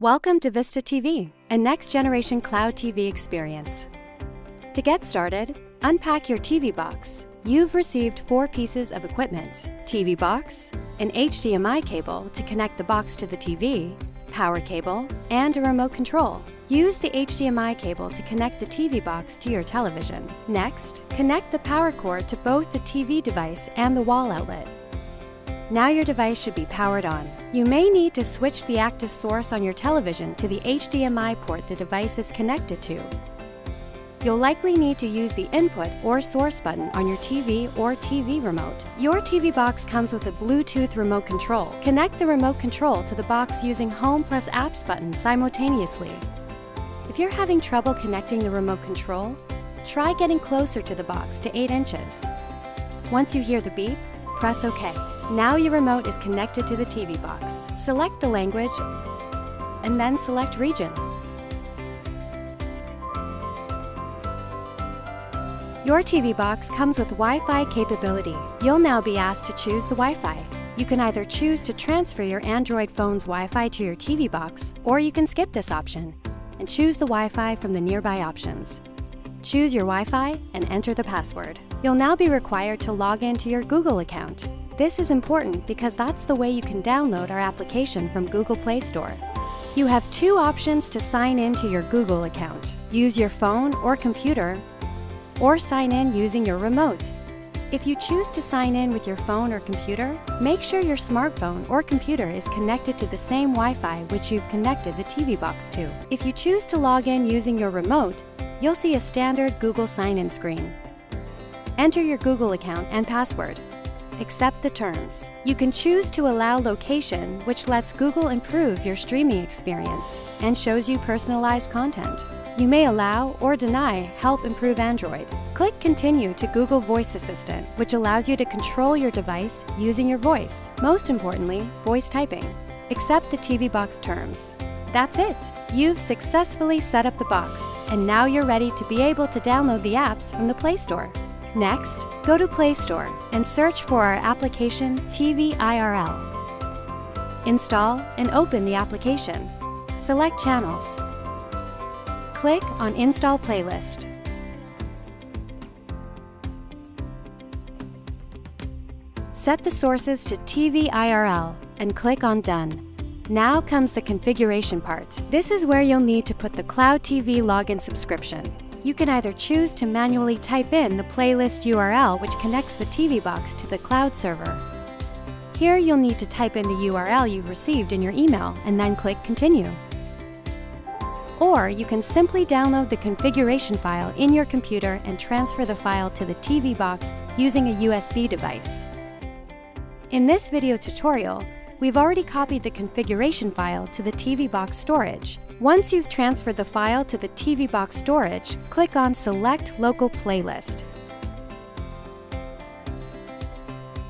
Welcome to Vista TV, a next generation cloud TV experience. To get started, unpack your TV box. You've received four pieces of equipment TV box, an HDMI cable to connect the box to the TV, power cable, and a remote control. Use the HDMI cable to connect the TV box to your television. Next, connect the power cord to both the TV device and the wall outlet. Now your device should be powered on. You may need to switch the active source on your television to the HDMI port the device is connected to. You'll likely need to use the input or source button on your TV or TV remote. Your TV box comes with a Bluetooth remote control. Connect the remote control to the box using Home plus Apps button simultaneously. If you're having trouble connecting the remote control, try getting closer to the box to 8 inches. Once you hear the beep, press OK. Now your remote is connected to the TV box. Select the language and then select region. Your TV box comes with Wi-Fi capability. You'll now be asked to choose the Wi-Fi. You can either choose to transfer your Android phone's Wi-Fi to your TV box, or you can skip this option and choose the Wi-Fi from the nearby options. Choose your Wi-Fi and enter the password. You'll now be required to log into your Google account. This is important because that's the way you can download our application from Google Play Store. You have two options to sign in to your Google account. Use your phone or computer, or sign in using your remote. If you choose to sign in with your phone or computer, make sure your smartphone or computer is connected to the same Wi-Fi which you've connected the TV box to. If you choose to log in using your remote, you'll see a standard Google sign-in screen. Enter your Google account and password. Accept the terms. You can choose to allow location, which lets Google improve your streaming experience and shows you personalized content. You may allow or deny help improve Android. Click Continue to Google Voice Assistant, which allows you to control your device using your voice. Most importantly, voice typing. Accept the TV box terms. That's it! You've successfully set up the box, and now you're ready to be able to download the apps from the Play Store. Next, go to Play Store and search for our application TV IRL. Install and open the application. Select Channels click on Install Playlist. Set the sources to TV IRL and click on Done. Now comes the configuration part. This is where you'll need to put the Cloud TV login subscription. You can either choose to manually type in the playlist URL which connects the TV box to the cloud server. Here you'll need to type in the URL you've received in your email and then click Continue. Or you can simply download the configuration file in your computer and transfer the file to the TV box using a USB device. In this video tutorial, we've already copied the configuration file to the TV box storage. Once you've transferred the file to the TV box storage, click on Select Local Playlist.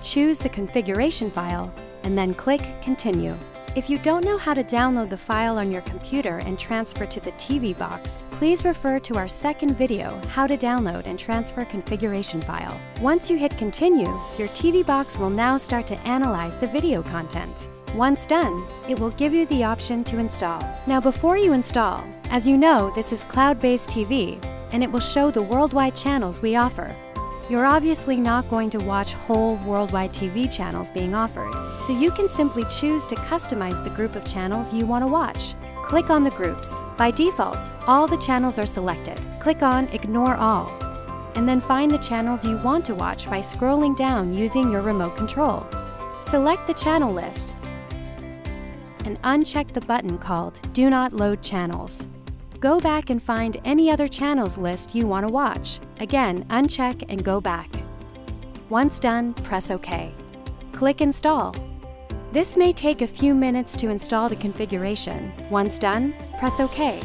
Choose the configuration file, and then click Continue. If you don't know how to download the file on your computer and transfer to the TV box, please refer to our second video, How to Download and Transfer Configuration File. Once you hit Continue, your TV box will now start to analyze the video content. Once done, it will give you the option to install. Now before you install, as you know, this is cloud-based TV, and it will show the worldwide channels we offer. You're obviously not going to watch whole worldwide TV channels being offered, so you can simply choose to customize the group of channels you want to watch. Click on the groups. By default, all the channels are selected. Click on Ignore All, and then find the channels you want to watch by scrolling down using your remote control. Select the channel list and uncheck the button called Do Not Load Channels. Go back and find any other channels list you want to watch. Again, uncheck and go back. Once done, press OK. Click Install. This may take a few minutes to install the configuration. Once done, press OK.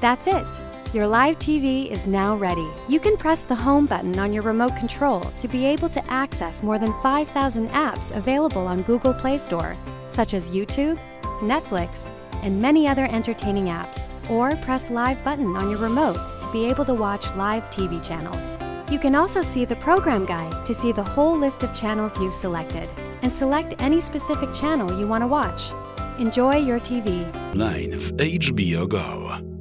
That's it. Your live TV is now ready. You can press the Home button on your remote control to be able to access more than 5,000 apps available on Google Play Store, such as YouTube, Netflix, and many other entertaining apps. Or press Live button on your remote to be able to watch live TV channels. You can also see the program guide to see the whole list of channels you've selected and select any specific channel you want to watch. Enjoy your TV. Line w HBO Go.